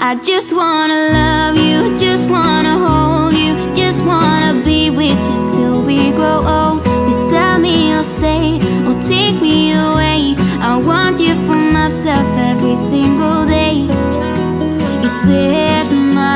I just wanna love you, just wanna hold you, just wanna be with you till we grow old. You tell me you'll stay or take me away. I want you for myself every single day. You set my